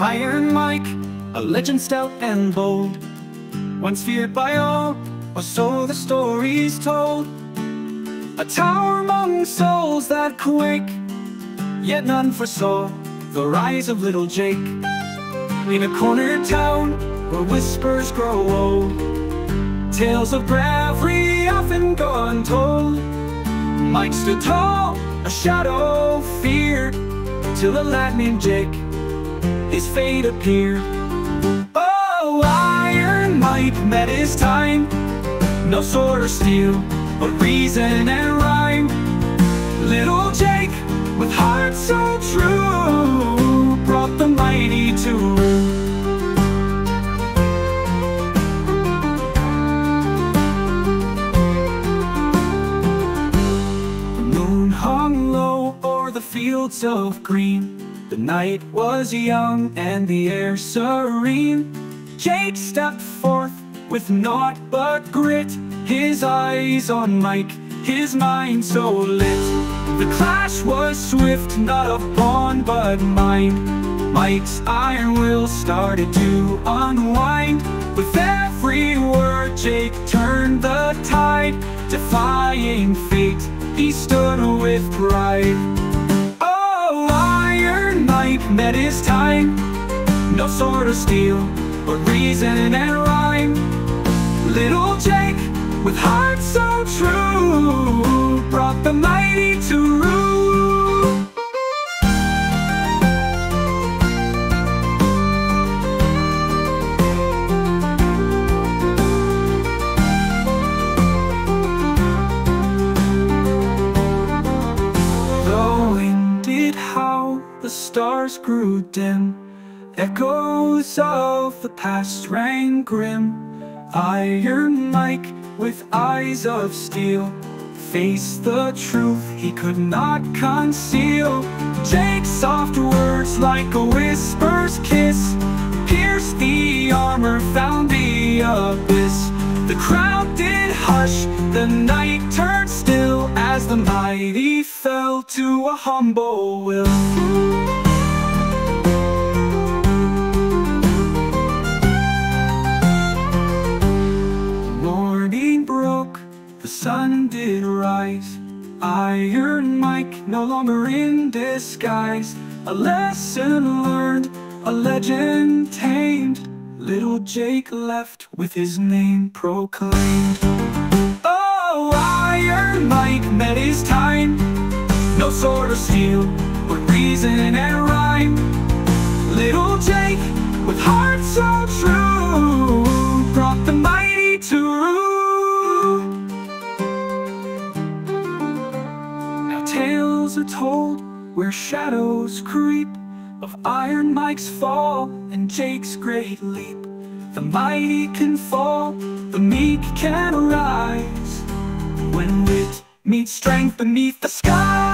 Iron Mike, a legend stout and bold. Once feared by all, or so the story's told. A tower among souls that quake Yet none foresaw the rise of little Jake. In a corner town where whispers grow old Tales of bravery often go untold Mike stood tall, a shadow feared Till lad named Jake his fate appeared Oh, Iron Mike met his time. No sword or steel, but reason and rhyme. Little Jake, with heart so true Brought the mighty to rule. Moon hung low o'er the fields of green the night was young and the air serene. Jake stepped forth with naught but grit His eyes on Mike, his mind so lit. The clash was swift, not of bond but mind Mike's iron will started to unwind. With every word Jake turned the tide. Defying fate, he stood with pride met his time No sword of steel, but reason the stars grew dim Echoes of the past rang grim. Iron Mike with eyes of steel Faced the truth he could not conceal. Jake's soft words like a whisper's kiss Pierced the armor, found the abyss. The crowd did hush, the night the mighty fell to a humble will. Morning broke, the sun did rise. Iron Mike no longer in disguise. A lesson learned, a legend tamed. Little Jake left with his name proclaimed his time. No sword or steel, but reason and rhyme. Little Jake, with heart so true Brought the mighty to rule Now tales are told where shadows creep Of Iron Mike's fall and Jake's great leap. The mighty can fall, the meek can rise meets strength beneath the sky